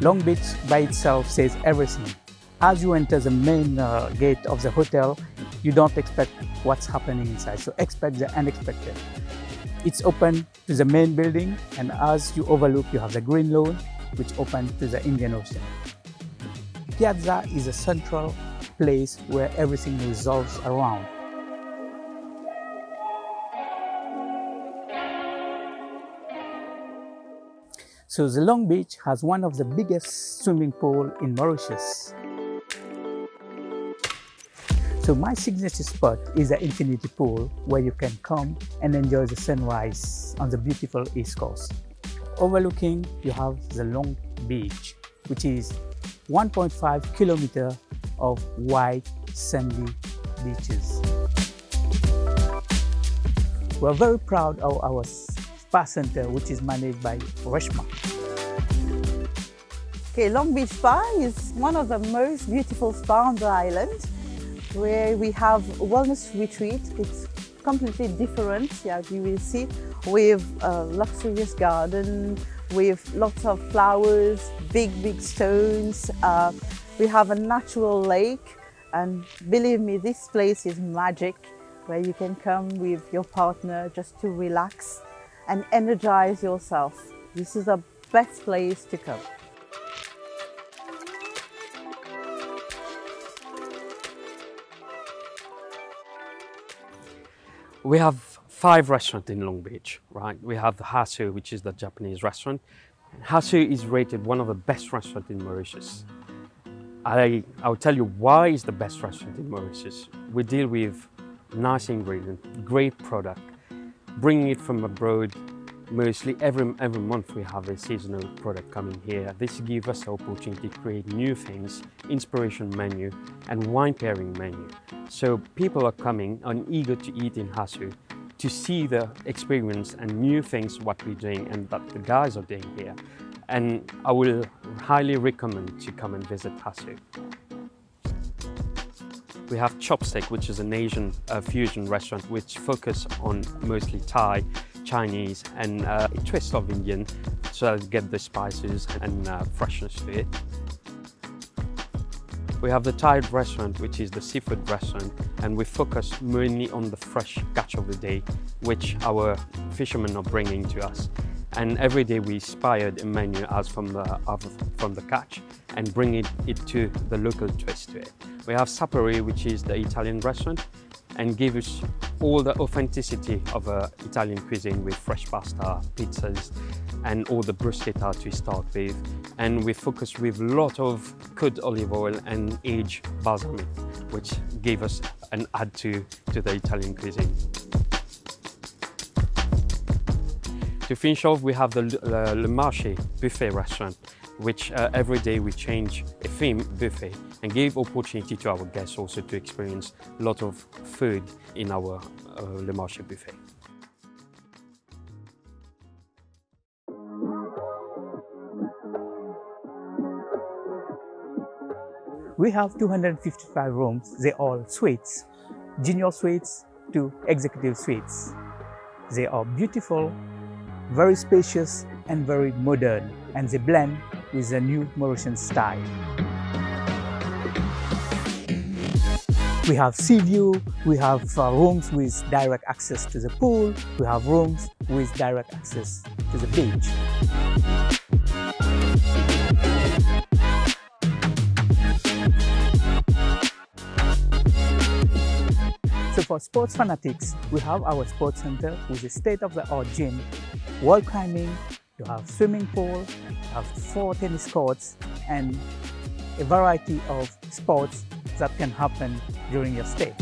Long Beach by itself says everything. As you enter the main uh, gate of the hotel, you don't expect what's happening inside, so expect the unexpected. It's open to the main building, and as you overlook, you have the green lawn, which opens to the Indian Ocean. Piazza is a central place where everything revolves around. So the Long Beach has one of the biggest swimming pool in Mauritius. So my signature spot is the infinity pool where you can come and enjoy the sunrise on the beautiful east coast. Overlooking, you have the Long Beach, which is 1.5 kilometer of white sandy beaches. We're very proud of our spa center, which is managed by Reshma. Okay, Long Beach Spa is one of the most beautiful spa on the island, where we have wellness retreat. It's completely different, yeah, you will see, with a luxurious garden, with lots of flowers, big, big stones. Uh, we have a natural lake, and believe me, this place is magic, where you can come with your partner just to relax and energize yourself. This is the best place to come. We have five restaurants in Long Beach, right? We have the Hasu, which is the Japanese restaurant. Hasu is rated one of the best restaurants in Mauritius. I, I'll tell you why it's the best restaurant in Mauritius. We deal with nice ingredients, great product, bringing it from abroad. Mostly every, every month we have a seasonal product coming here. This gives us the opportunity to create new things, inspiration menu and wine pairing menu. So people are coming and eager to eat in Hasu to see the experience and new things what we're doing and that the guys are doing here. And I will highly recommend to come and visit Hasu. We have Chopstick, which is an Asian uh, fusion restaurant which focus on mostly Thai, Chinese and uh, a twist of Indian so to get the spices and uh, freshness to it. We have the Tides restaurant, which is the seafood restaurant, and we focus mainly on the fresh catch of the day, which our fishermen are bringing to us. And every day we inspired a menu as from the, from the catch and bring it, it to the local twist to it. We have Sapori, which is the Italian restaurant, and give us all the authenticity of uh, Italian cuisine with fresh pasta, pizzas, and all the bruschetta to start with. And we focus with a lot of good olive oil and aged balsamic, which gave us an add to, to the Italian cuisine. To finish off, we have the uh, Le Marché buffet restaurant, which uh, every day we change a theme buffet and give opportunity to our guests also to experience a lot of food in our uh, Le Marché buffet. We have 255 rooms. They're all suites, junior suites to executive suites. They are beautiful, very spacious and very modern and they blend with the new Mauritian style. We have sea view, we have uh, rooms with direct access to the pool, we have rooms with direct access to the beach. So for sports fanatics, we have our sports center with a state-of-the-art gym, wall climbing, you have swimming pool, you have four tennis courts, and a variety of sports that can happen during your stay.